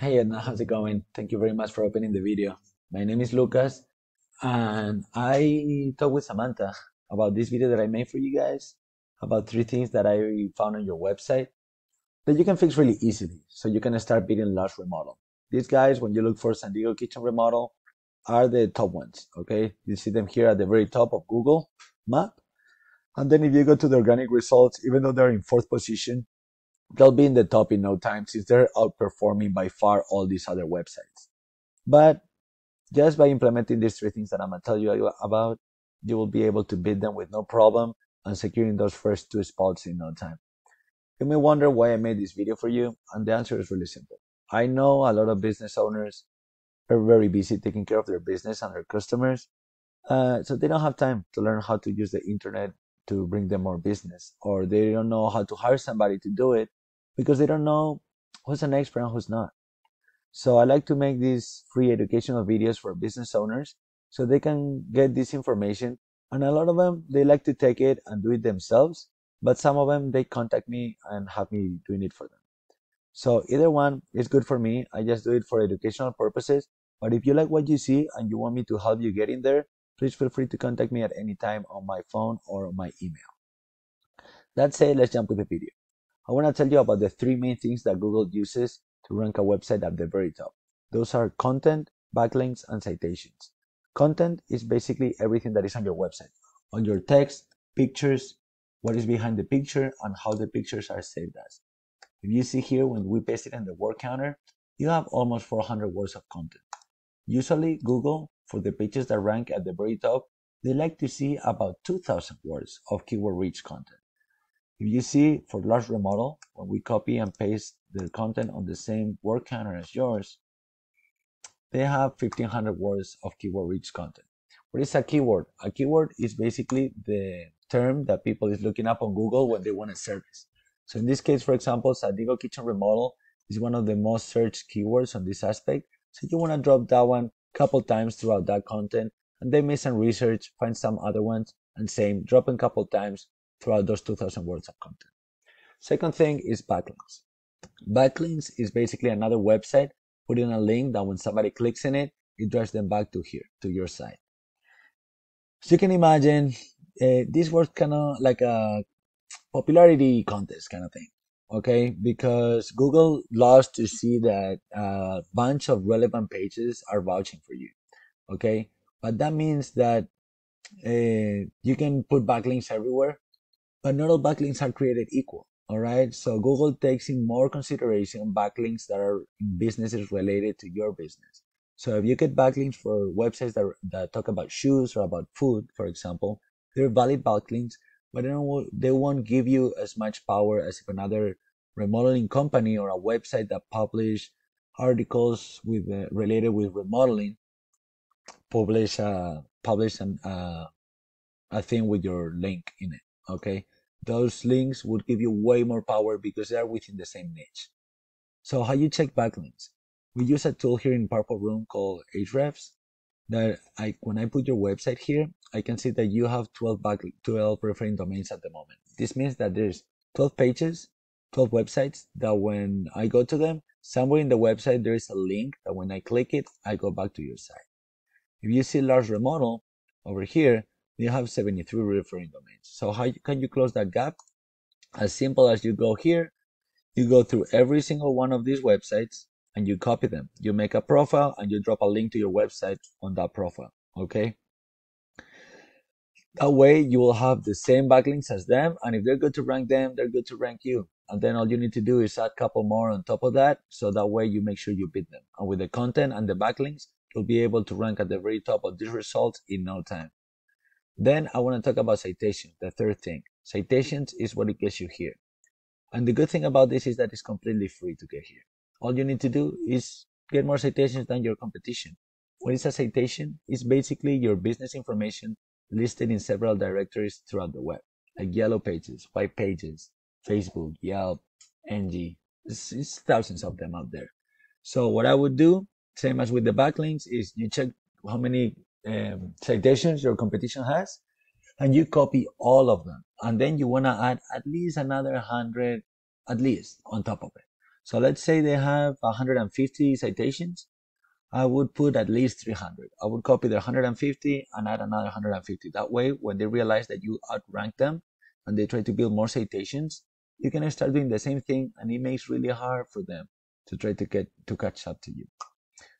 Hey Edna, how's it going? Thank you very much for opening the video. My name is Lucas and I talked with Samantha about this video that I made for you guys about three things that I found on your website that you can fix really easily so you can start building Lars Remodel. These guys, when you look for San Diego kitchen remodel, are the top ones, okay? You see them here at the very top of Google map. And then if you go to the organic results, even though they're in fourth position, they'll be in the top in no time since they're outperforming by far all these other websites. But just by implementing these three things that I'm gonna tell you about, you will be able to beat them with no problem and securing those first two spots in no time. You may wonder why I made this video for you, and the answer is really simple. I know a lot of business owners are very busy taking care of their business and their customers, uh, so they don't have time to learn how to use the internet to bring them more business, or they don't know how to hire somebody to do it because they don't know who's an expert and who's not. So I like to make these free educational videos for business owners so they can get this information. And a lot of them, they like to take it and do it themselves. But some of them, they contact me and have me doing it for them. So either one is good for me. I just do it for educational purposes. But if you like what you see and you want me to help you get in there, please feel free to contact me at any time on my phone or my email. That said, let's jump with the video. I want to tell you about the three main things that Google uses to rank a website at the very top. Those are content, backlinks, and citations. Content is basically everything that is on your website, on your text, pictures, what is behind the picture, and how the pictures are saved as. If you see here, when we paste it in the word counter, you have almost 400 words of content. Usually, Google, for the pages that rank at the very top, they like to see about 2,000 words of keyword-rich content. If you see for Lars Remodel, when we copy and paste the content on the same word counter as yours, they have 1500 words of keyword rich content. What is a keyword? A keyword is basically the term that people is looking up on Google when they want a service. So in this case, for example, San Diego Kitchen Remodel is one of the most searched keywords on this aspect. So you want to drop that one a couple times throughout that content and then make some research, find some other ones and same, drop a couple times throughout those 2000 words of content. Second thing is backlinks. Backlinks is basically another website putting a link that when somebody clicks in it, it drives them back to here, to your site. So you can imagine uh, this works kind of like a popularity contest kind of thing. Okay, because Google loves to see that a bunch of relevant pages are vouching for you. Okay, but that means that uh, you can put backlinks everywhere, but not all backlinks are created equal. All right. So Google takes in more consideration backlinks that are businesses related to your business. So if you get backlinks for websites that, that talk about shoes or about food, for example, they're valid backlinks, but they, don't, they won't give you as much power as if another remodeling company or a website that publish articles with uh, related with remodeling publish uh, publish an, uh, a thing with your link in it. Okay those links would give you way more power because they are within the same niche. So how you check backlinks? We use a tool here in Purple Room called Ahrefs that I, when I put your website here, I can see that you have 12 back, 12 referring domains at the moment. This means that there's 12 pages, 12 websites that when I go to them, somewhere in the website, there is a link that when I click it, I go back to your site. If you see Lars Remodel over here, you have 73 referring domains. So how can you close that gap? As simple as you go here, you go through every single one of these websites and you copy them. You make a profile and you drop a link to your website on that profile. Okay. That way you will have the same backlinks as them. And if they're good to rank them, they're good to rank you. And then all you need to do is add a couple more on top of that. So that way you make sure you beat them. And with the content and the backlinks, you'll be able to rank at the very top of these results in no time. Then I want to talk about citations, the third thing. Citations is what it gets you here. And the good thing about this is that it's completely free to get here. All you need to do is get more citations than your competition. What is a citation? It's basically your business information listed in several directories throughout the web, like yellow pages, white pages, Facebook, Yelp, Angie. It's, it's thousands of them out there. So what I would do, same as with the backlinks, is you check how many um, citations your competition has, and you copy all of them. And then you want to add at least another 100, at least, on top of it. So let's say they have 150 citations. I would put at least 300. I would copy the 150 and add another 150. That way, when they realize that you outrank them and they try to build more citations, you can start doing the same thing and it makes really hard for them to try to get to catch up to you.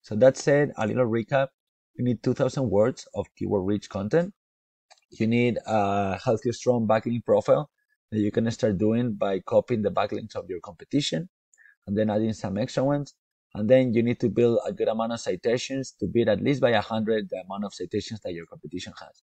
So that said, a little recap. You need 2000 words of keyword rich content. You need a healthy, strong backlink profile that you can start doing by copying the backlinks of your competition and then adding some extra ones. And then you need to build a good amount of citations to beat at least by 100 the amount of citations that your competition has.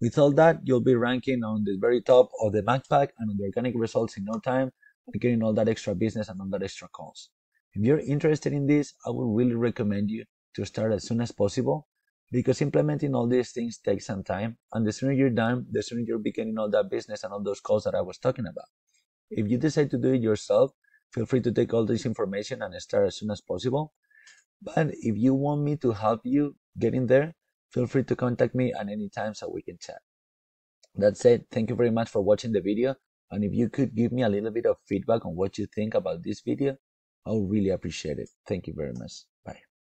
With all that, you'll be ranking on the very top of the backpack and on the organic results in no time and getting all that extra business and all that extra calls. If you're interested in this, I would really recommend you to start as soon as possible because implementing all these things takes some time and the sooner you're done, the sooner you're beginning all that business and all those calls that I was talking about. If you decide to do it yourself, feel free to take all this information and start as soon as possible. But if you want me to help you getting there, feel free to contact me at any time so we can chat. That said, thank you very much for watching the video. And if you could give me a little bit of feedback on what you think about this video, I would really appreciate it. Thank you very much. Bye.